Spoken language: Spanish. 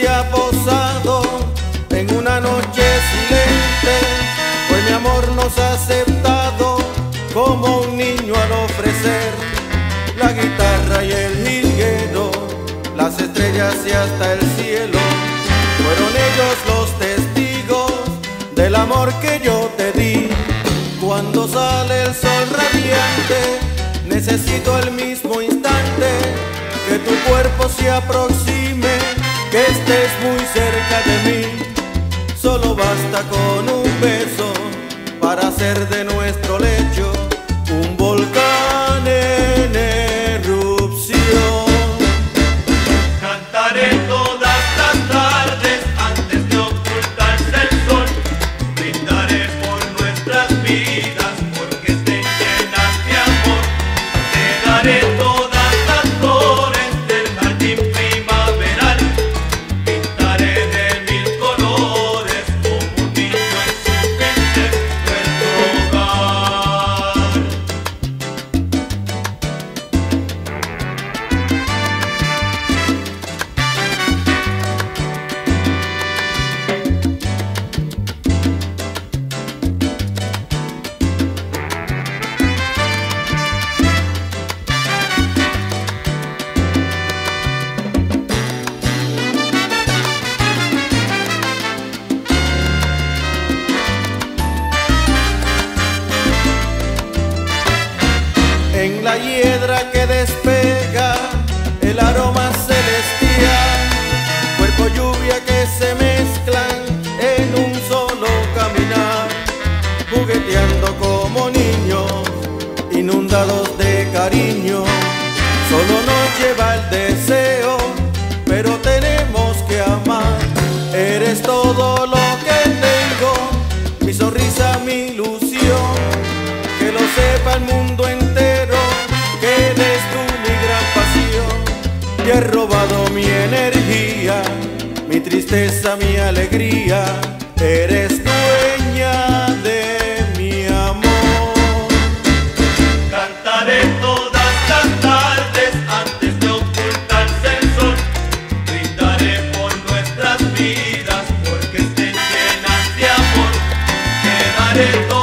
se ha posado en una noche silente, pues mi amor nos ha aceptado como un niño al ofrecer la guitarra y el jilguero, las estrellas y hasta el cielo. Fueron ellos los testigos del amor que yo te di. Cuando sale el sol radiante, necesito el mismo instante que tu cuerpo se aproxime, muy cerca de mí. Solo basta con un beso para hacer de nuestro que despega el aroma celestial, cuerpo lluvia que se mezclan en un solo caminar, jugueteando como niños, inundados de cariño. Solo nos lleva el deseo, pero tenemos que amar. Eres todo lo que tengo, mi sonrisa, mi ilusión que lo sepa el mundo entero, haya robado mi energía, mi tristeza, mi alegría, eres dueña de mi amor. Cantaré todas las tardes antes de ocultarse el sol, gritaré por nuestras vidas porque estén llenas de amor, quedaré todo.